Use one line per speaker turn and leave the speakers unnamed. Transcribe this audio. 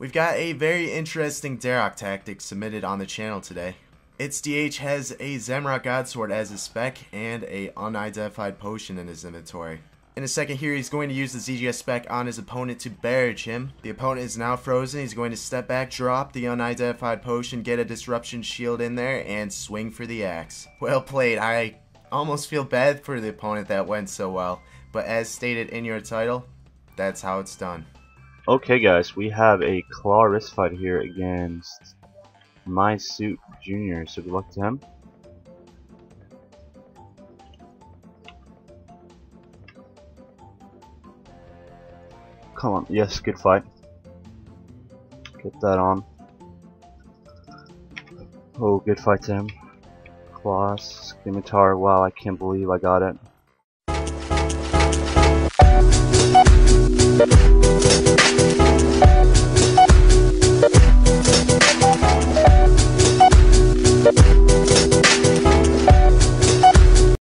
We've got a very interesting Dharok tactic submitted on the channel today. Its DH has a Zamorak Godsword as a spec and a unidentified potion in his inventory. In a second here, he's going to use the ZGS spec on his opponent to barrage him. The opponent is now frozen. He's going to step back, drop the unidentified potion, get a disruption shield in there, and swing for the axe. Well played. I almost feel bad for the opponent that went so well, but as stated in your title, that's how it's done.
Okay guys, we have a claw wrist fight here against My Suit Jr. So good luck to him. Come on, yes, good fight. Get that on. Oh, good fight to him. Claws, scimitar, wow, I can't believe I got it.